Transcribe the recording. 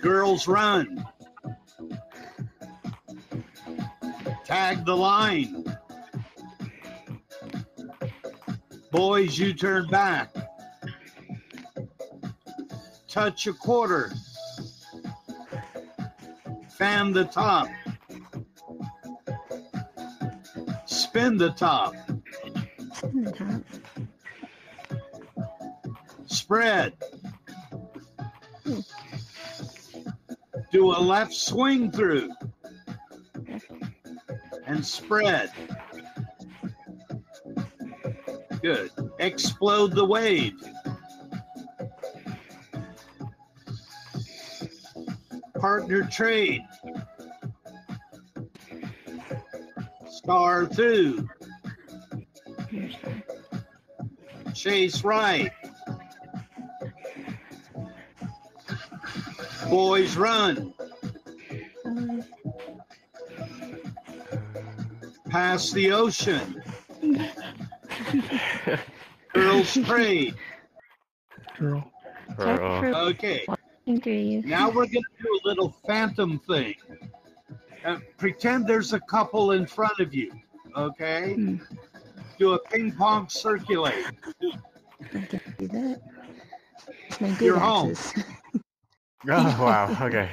Girls run. Tag the line. Boys, you turn back. Touch a quarter. Fan the top. Spin the top. Spin the top. Spread. Do a left swing through. And spread. Good. Explode the wave. Partner trade. Star through. Chase right. Boys run. Pass the ocean. Girls trade. Girl. check Uh, Okay. walking. Now we're going to do a little phantom thing. Uh, pretend there's a couple in front of you. Okay. Hmm. Do a ping pong circulate. I can't do that. My You're home. oh wow. Okay.